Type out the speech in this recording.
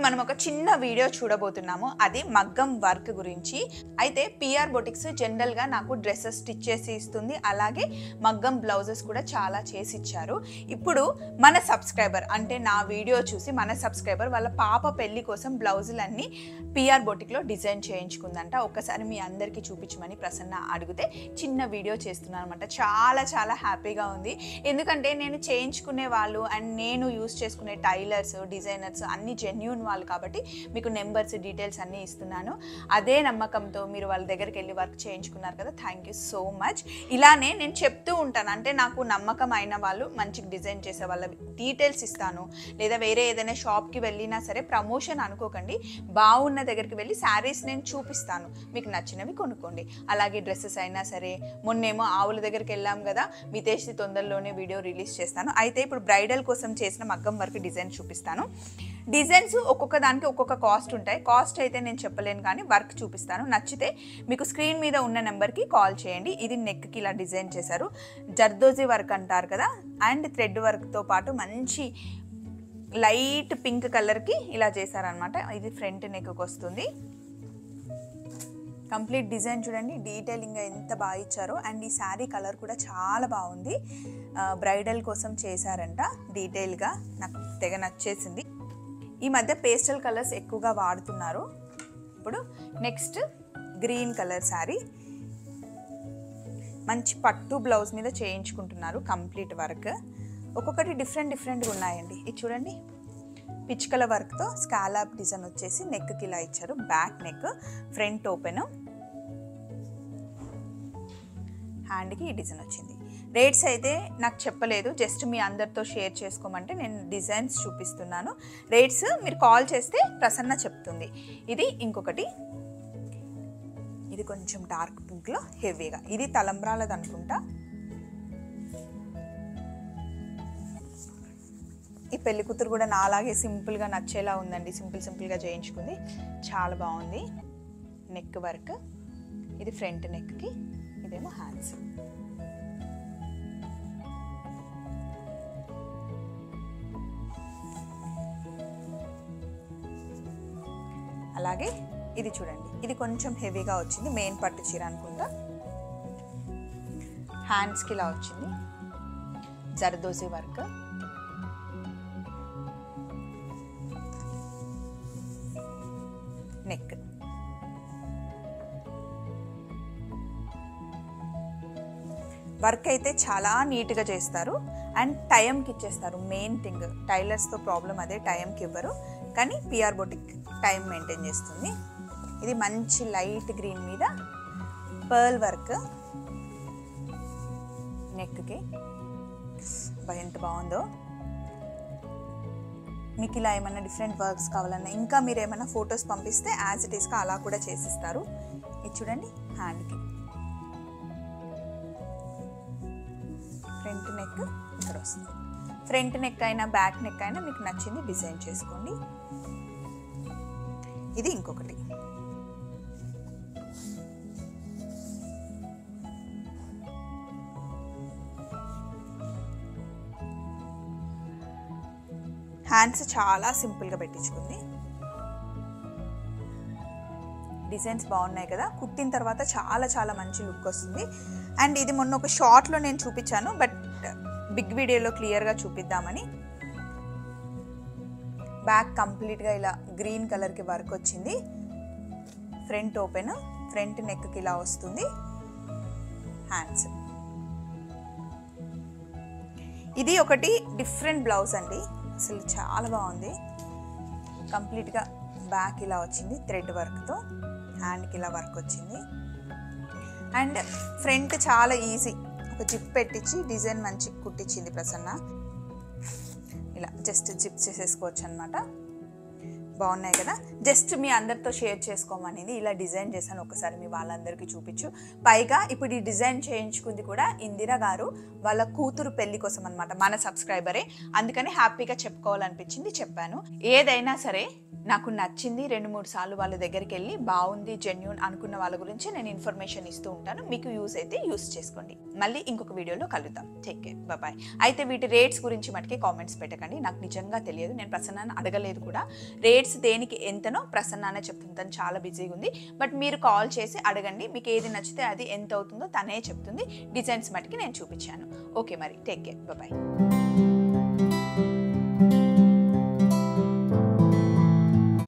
ఇప్పుడు మనం ఒక చిన్న వీడియో చూడబోతున్నాము. అది మగ్గం వర్క్ గురించి. అయితే పిఆర్ బొటిక్స్ జనరల్గా నాకు డ్రెస్సెస్ స్టిచ్ చేసి ఇస్తుంది. అలాగే మగ్గం బ్లౌజెస్ కూడా చాలా చేసి ఇచ్చారు. ఇప్పుడు మన సబ్స్క్రైబర్ అంటే నా వీడియో చూసి మన సబ్స్క్రైబర్ వాళ్ళ పాప పెళ్ళి కోసం బ్లౌజులన్నీ పిఆర్ బొటిక్లో డిజైన్ చేయించుకుందంట. ఒకసారి మీ అందరికీ చూపించమని ప్రసన్న అడిగితే చిన్న వీడియో చేస్తున్నాను అనమాట చాలా చాలా హ్యాపీగా ఉంది. ఎందుకంటే నేను చేయించుకునే వాళ్ళు అండ్ నేను యూస్ చేసుకునే టైలర్స్ డిజైనర్స్ అన్ని జెన్యున్ వాళ్ళు కాబట్టి మీకు నెంబర్స్ డీటెయిల్స్ అన్నీ ఇస్తున్నాను. అదే నమ్మకంతో మీరు వాళ్ళ దగ్గరికి వెళ్ళి వర్క్ చేయించుకున్నారు కదా థ్యాంక్ యూ సో మచ్ ఇలానే నేను చెప్తూ ఉంటాను. అంటే నాకు నమ్మకం అయిన వాళ్ళు మంచిగా డిజైన్ చేసే వాళ్ళ డీటెయిల్స్ ఇస్తాను. లేదా వేరే ఏదైనా షాప్కి వెళ్ళినా సరే ప్రమోషన్ అనుకోకండి. బాగున్న దగ్గరికి వెళ్ళి శారీస్ నేను చూపిస్తాను. మీకు నచ్చినవి కొనుక్కోండి. అలాగే డ్రెస్సెస్ అయినా సరే మొన్నేమో ఆవుల దగ్గరికి వెళ్ళాం కదా మితేష్ తొందరలోనే వీడియో రిలీజ్ చేస్తాను. అయితే ఇప్పుడు బ్రైడల్ కోసం చేసిన మగ్గం వర్క్ డిజైన్ చూపిస్తాను. డిజైన్స్ ఒక్కొక్క దానికి ఒక్కొక్క కాస్ట్ ఉంటాయి. కాస్ట్ అయితే నేను చెప్పలేను కానీ వర్క్ చూపిస్తాను. నచ్చితే మీకు స్క్రీన్ మీద ఉన్న నెంబర్కి కాల్ చేయండి. ఇది నెక్కి ఇలా డిజైన్ చేశారు. జర్దోజీ వర్క్ అంటారు కదా అండ్ థ్రెడ్ వర్క్తో పాటు మంచి లైట్ పింక్ కలర్కి ఇలా చేశారనమాట ఇది ఫ్రంట్ నెక్కి వస్తుంది. కంప్లీట్ డిజైన్ చూడండి. డీటెయిలింగ్గా ఎంత బాగా ఇచ్చారో అండ్ ఈ శారీ కలర్ కూడా చాలా బాగుంది. బ్రైడల్ కోసం చేశారంట డీటెయిల్గా. నాకు తెగ నచ్చేసింది. ఈ మధ్య పేస్టల్ కలర్స్ ఎక్కువగా వాడుతున్నారు. ఇప్పుడు నెక్స్ట్ గ్రీన్ కలర్ శారీ. మంచి పట్టు బ్లౌజ్ మీద చేయించుకుంటున్నారు కంప్లీట్ వర్క్. ఒక్కొక్కటి డిఫరెంట్ డిఫరెంట్గా ఉన్నాయండి. ఇది చూడండి. పిచ్కల వర్క్తో స్కాలాప్ డిజైన్ వచ్చేసి నెక్కి ఇలా ఇచ్చారు. Back neck front open. హ్యాండ్కి ఈ డిజైన్ వచ్చింది. రేట్స్ అయితే నాకు చెప్పలేదు. జస్ట్ మీ అందరితో షేర్ చేసుకోమంటే నేను డిజైన్స్ చూపిస్తున్నాను. రేట్స్ మీరు కాల్ చేస్తే ప్రసన్న చెప్తుంది. ఇది ఇంకొకటి. ఇది కొంచెం డార్క్ పింక్లో హెవీగా ఇది తలంబ్రాలది అనుకుంటా. ఈ పెళ్ళి కూతురు కూడా నాలాగే సింపుల్గా నచ్చేలా ఉందండి. సింపుల్ సింపుల్గా చేయించుకుంది. చాలా బాగుంది. నెక్ వర్క్ ఇది ఫ్రంట్ నెక్కి ఇదేమో హ్యాండ్స్ అలాగే ఇది చూడండి. ఇది కొంచెం హెవీగా వచ్చింది. మెయిన్ పట్టు చీర అనుకుంటా. హ్యాండ్స్కి ఇలా వచ్చింది. జరదోసి వర్క్. నెక్ వర్క్ అయితే చాలా నీట్గా చేస్తారు. అండ్ టైంకి ఇచ్చేస్తారు. మెయిన్ థింగ్ టైలర్స్తో ప్రాబ్లం అదే. టైంకి ఇవ్వరు. కానీ పిఆర్ బొటిక్ టైం మెయింటైన్ చేస్తుంది. ఇది మంచి లైట్ గ్రీన్ మీద పర్ల్ వర్క్ నెక్కి ఎంత బాగుందో. మీకు ఇలా ఏమైనా డిఫరెంట్ వర్క్స్ కావాలన్నా ఇంకా మీరు ఏమైనా ఫొటోస్ పంపిస్తే యాజ్ ఇట్ ఈస్గా అలా కూడా చేసిస్తారు. ఇది చూడండి హ్యాండ్కి ఫ్రంట్ నెక్ ఇక్కడ వస్తుంది. ఫ్రంట్ నెక్ అయినా బ్యాక్ నెక్ అయినా మీకు నచ్చింది డిజైన్ చేసుకోండి. ఇది ఇంకొకటి. హ్యాండ్స్ చాలా సింపుల్గా పెట్టించుకుంది. డిజైన్స్ బాగున్నాయి కదా కుట్టిన తర్వాత చాలా చాలా మంచి లుక్ వస్తుంది. అండ్ ఇది మొన్న ఒక షార్ట్లో నేను చూపించాను బట్ బిగ్ వీడియోలో క్లియర్గా చూపిద్దామని బ్యాక్ కంప్లీట్గా ఇలా గ్రీన్ కలర్కి వర్క్ వచ్చింది. ఫ్రంట్ ఓపెన్ ఫ్రంట్ నెక్కి ఇలా వస్తుంది. హ్యాండ్స్ ఇది ఒకటి డిఫరెంట్ బ్లౌజ్ అండి. అసలు చాలా బాగుంది. కంప్లీట్గా బ్యాక్ ఇలా వచ్చింది థ్రెడ్ వర్క్తో హ్యాండ్కి ఇలా వర్క్ వచ్చింది. అండ్ ఫ్రంట్ చాలా ఈజీ ఒక జిప్ పెట్టించి డిజైన్ మంచి కుట్టించింది ప్రసన్న. ఇలా జస్ట్ జిప్ చేసేసుకోవచ్చు అనమాట బాగున్నాయి కదా. జస్ట్ మీ అందరితో షేర్ చేసుకోమనేది ఇలా డిజైన్ చేశాను. ఒకసారి మీ వాళ్ళందరికీ చూపించు. పైగా ఇప్పుడు ఈ డిజైన్ చేయించుకుంది కూడా ఇందిరా గారు వాళ్ళ కూతురు పెళ్ళి కోసం అనమాట మన సబ్స్క్రైబరే. అందుకని హ్యాపీగా చెప్పుకోవాలనిపించింది చెప్పాను. ఏదైనా సరే నాకు నచ్చింది రెండు మూడు సార్లు వాళ్ళ దగ్గరికి వెళ్ళి బాగుంది జెన్యున్ అనుకున్న వాళ్ళ గురించి నేను ఇన్ఫర్మేషన్ ఇస్తూ ఉంటాను. మీకు యూస్ అయితే యూస్ చేసుకోండి. మళ్ళీ ఇంకొక వీడియోలో కలుద్దాం. టేక్ కేర్ బాయ్ అయితే వీటి రేట్స్ గురించి మటుకే కామెంట్స్ పెట్టకండి. నాకు నిజంగా తెలియదు. నేను ప్రసన్నాన్ని అడగలేదు కూడా. రేట్స్ రేట్స్ దేనికి ఎంతనో ప్రసన్నానే చెప్తుంది. తను చాలా బిజీగా ఉంది. బట్ మీరు కాల్ చేసి అడగండి. మీకు ఏది నచ్చితే అది ఎంత అవుతుందో తనే చెప్తుంది. డిజైన్స్ మటుకి నేను చూపించాను. ఓకే మరి. Take care. బాయ్